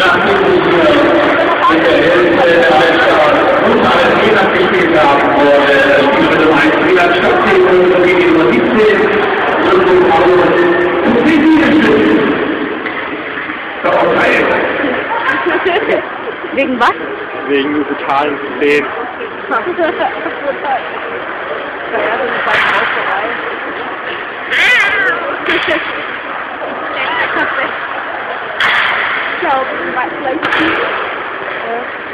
nachdem wir in der Hälfte der Weltstadt und einen Fehler gespielt haben, wurde über dem einen Fehler stattfinden und gegen nur 17 und so haben wir uns zu viel gestimmt. Verurteilt. Wegen was? Wegen brutalen Szenen. Brutal. So, congratulations. Yeah.